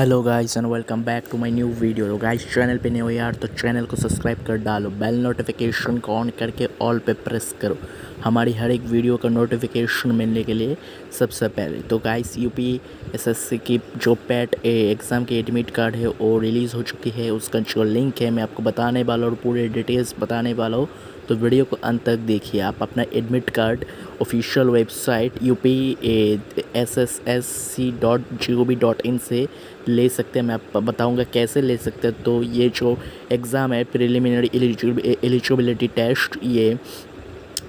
Hello guys and welcome back to my new video तो guys channel पे नए हो यार तो चैनल को सब्सक्राइब कर डालो बेल नोटिफिकेशन को ऑन करके ऑल पे प्रेस करो। हमारी हर एक वीडियो का नोटिफिकेशन मिलने के लिए सबसे पहले। तो गाइस यूपी एसएससी की जो पैट एग्ज़ाम की एडमिट कार्ड है, वो रिलीज़ हो चुकी है। उसका जो लिंक है, मैं आपको बताने वाला हूँ पूरे डिटेल्स बताने वाला हूँ। तो वीडियो को अंत तक देखिए। आप अपना admit card official website U P S S S C dot G O V dot in से ले सकते हैं। मैं आपको बताऊँगा कैसे ले सकते हैं। तो ये जो एग्ज़ाम है प्रिलिमिनरी एलिजिबिलिटी टेस्ट ये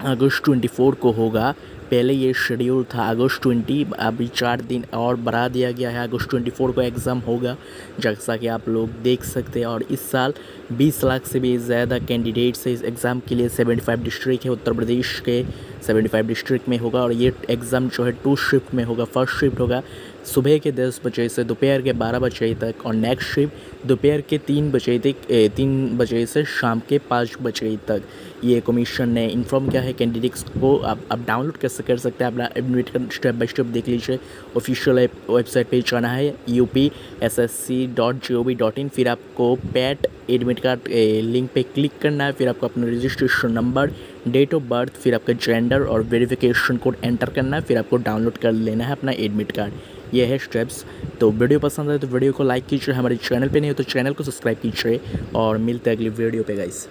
अगस्त ट्वेंटी फोर को होगा। पहले ये शेड्यूल था अगस्त ट्वेंटी अभी चार दिन और बढ़ा दिया गया है। अगस्त ट्वेंटी फोर को एग्ज़ाम होगा, जैसा कि आप लोग देख सकते हैं। और इस साल बीस लाख से भी ज़्यादा कैंडिडेट्स है इस एग्ज़ाम के लिए सेवेंटी फाइव डिस्ट्रिक्ट है, उत्तर प्रदेश के सेवेंटी फाइव डिस्ट्रिक्ट में होगा। और ये एग्ज़ाम जो है टू शिफ्ट में होगा। फ़र्स्ट शिफ्ट होगा सुबह के दस बजे से दोपहर के बारह बजे तक और नेक्स्ट शिफ्ट दोपहर के तीन बजे तक तीन बजे से शाम के पाँच बजे तक। ये कमीशन ने इन्फॉर्म किया है कैंडिडेट्स को आप आप डाउनलोड कैसे कर सकते हैं। अपना एडमिट कर स्टेप बाय स्टेप देख लीजिए। ऑफिशियल वेबसाइट पे जाना है। U P S S C dot G O V dot in फिर आपको पैट एडमिट कार्ड लिंक पे क्लिक करना है। फिर आपको अपना registration number date of birth फिर आपका जेंडर और वेरिफिकेशन कोड एंटर करना है। फिर आपको डाउनलोड कर लेना है अपना एडमिट कार्ड ये है स्टेप्स तो वीडियो पसंद आए तो वीडियो को लाइक कीजिए। हमारे चैनल पे नहीं हो तो चैनल को सब्सक्राइब कीजिए। और मिलते हैं अगली वीडियो पे गाइस